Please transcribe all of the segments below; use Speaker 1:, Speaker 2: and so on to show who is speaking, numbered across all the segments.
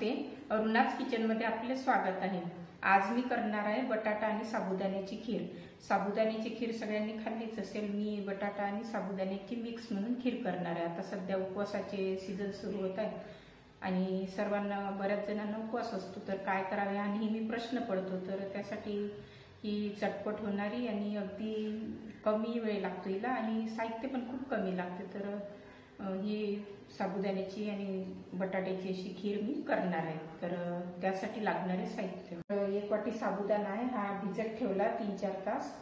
Speaker 1: नमस्ते. अरुणाच किचनमध्ये आपले स्वागत आहे. आज मी करणार आहे बटाटा आणि साबुदाण्याची खीर. साबुदाण्याची खीर सगळ्यांनी खाल्लीच असेल मी बटाटा आणि साबुदाण्याची मिक्स म्हणून खीर करणार आहे. आता सध्या उपवासाचे सीझन सुरू होत आहे. आणि सर्वांना बऱ्याच जणांना उपवास असतो तर काय करावे हा नेहमी प्रश्न पडतो तर त्यासाठी ही चटपट होणारी आणि अगदी कमी वेळ लागतो हिला आणि साहित्य पण खूप कमी लागते तर ही साबुदाण्याची आणि बटाट्याची अशी खीर मी करणार आहे. तर त्यासाठी लागणारे साहित्य. तर एक वाटी साबुदाणा आहे. हा भिजत ठेवला तीन चार तास.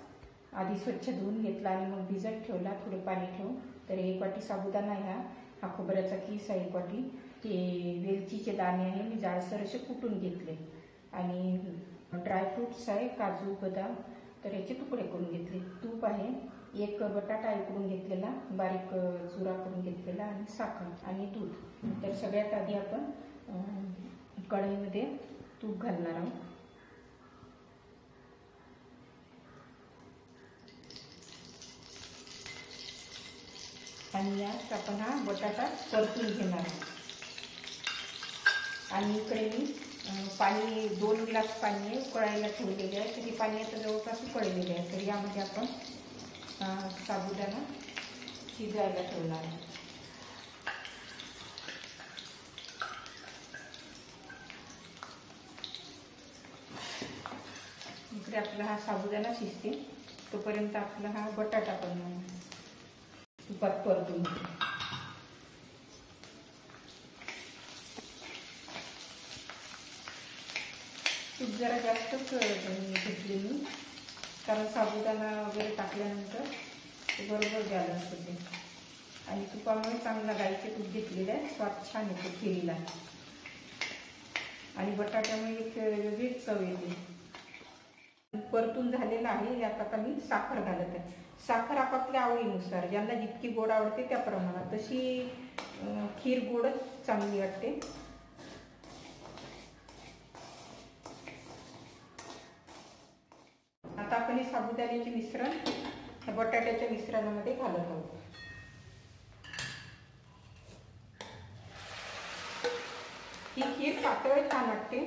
Speaker 1: आधी स्वच्छ धुवून घेतला आणि मग भिजत ठेवला. थोडं पाणी ठेवून. तर एक वाटी साबुदाणा ह्या हा. हा खोबऱ्याचा किस आहे एक वाटी. ते वेलचीचे दाणे आहे. मी जाडसर असे कुटून घेतले. आणि ड्रायफ्रुट्स आहे. काजू बदाम. तर याचे तुकडे करून घेतले. तूप आहे. एक बटाटा इकडून घेतलेला बारीक चुरा करून घेतलेला आणि साखर आणि दूध. तर सगळ्यात आधी आपण कढईमध्ये तूप घालणार आहोत. आणि यात आपण हा बटाटा परतून घेणार आहोत. आणि इकडे मी पाणी दोन ग्लास पाणी उकळायला ठेवलेले आहे तरी पाणी आता जवळपास उकळलेले आहे. तर यामध्ये आपण साबुदाणा शिजायला ठेवणार आहे. इकडे आपला हा साबुदाणा शिजते. तोपर्यंत आपला हा बटाटा पण तुपात परतून तूप जरा जास्तच घेतली मी. कारण साबुदाणा वगैरे टाकल्यानंतर ते बरोबर बॅलन्स असतं ते. आणि तुपामुळे चांगला गाईचे तूप घेतलेलं आहे. स्वाद छान येतो खिरीला आणि बटाट्यामुळे एक वेगळीच चव येते. परतून झालेला आहे. यात आता मी साखर घालत आहे. साखर आपापल्या आवडीनुसार. ज्यांना जितकी गोड आवडते त्या प्रमाणात. तशी खीर गोडच चांगली वाटते. आता आपण हे साबुदाण्याचे मिश्रण बटाट्याच्या मिश्रणामध्ये घालत आहोत. ही खीर पातळ छान वाटते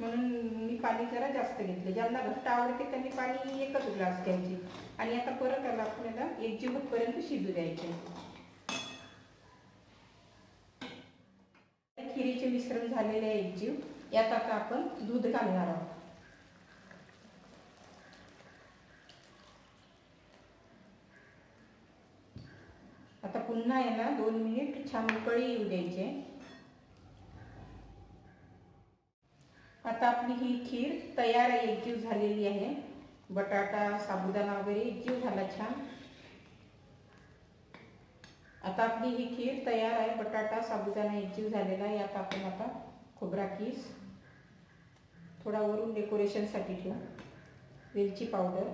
Speaker 1: म्हणून मी पाणी जरा जास्त घेतले. ज्यांना घट्ट आवडते त्यांनी पाणी एकच ग्लास घ्यायचे. आणि आता परत त्याला आपल्याला एकजीव होतपर्यंत शिजू द्यायचे. खिरीचे मिश्रण झालेले आहे एकजीव यात आता आपण दूध घालणार आहोत. आता पुन्हा आहे ना दोन मिनिट छान उकळी येऊ द्यायचे. आता आपली ही खीर तयार आहे एकजीव झालेली आहे. बटाटा साबुदाणा वगैरे एकजीव झाला छान. आता आपली ही खीर तयार आहे बटाटा साबुदाणा एकजीव झालेला आहे. आता आपण आता खोबरा किस थोडा वरून डेकोरेशनसाठी ठेवू. वेलची पावडर.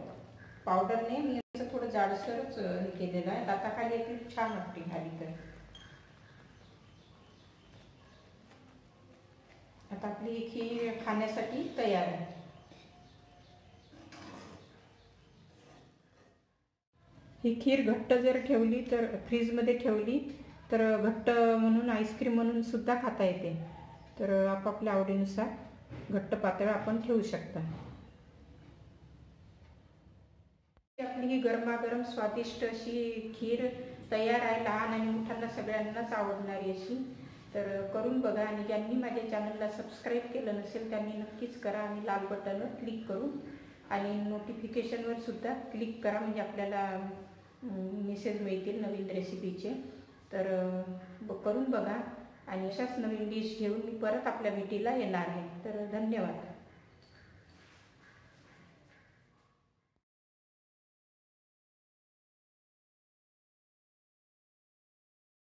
Speaker 1: पावडरने मी असं थोडं जाडसरच हे केलेलं आहे. दाताखाली ती छान वाटते खाली तर. आता आपली खीर खाण्यासाठी तयार आहे. ही खीर घट्ट जर ठेवली तर फ्रीजमध्ये ठेवली तर घट्ट म्हणून आईस्क्रीम म्हणून सुद्धा खाता येते. तर आपापल्या आवडीनुसार घट्ट पातळ आपण ठेवू शकता. आपली ही गरमागरम स्वादिष्ट अशी खीर तयार आहे लहान आणि मोठ्यांना सगळ्यांनाच आवडणारी अशी. तर करून बघा आणि ज्यांनी माझ्या चॅनलला सबस्क्राईब केलं नसेल त्यांनी नक्कीच करा आणि लाल बटनवर क्लिक करून. आणि नोटिफिकेशनवर सुद्धा क्लिक करा म्हणजे आपल्याला मेसेज मिळतील नवीन रेसिपीचे तर ब- करून बघा. आणि अशाच नवीन डिश घेऊन मी परत आपल्या भेटीला येणार आहे. तर धन्यवाद.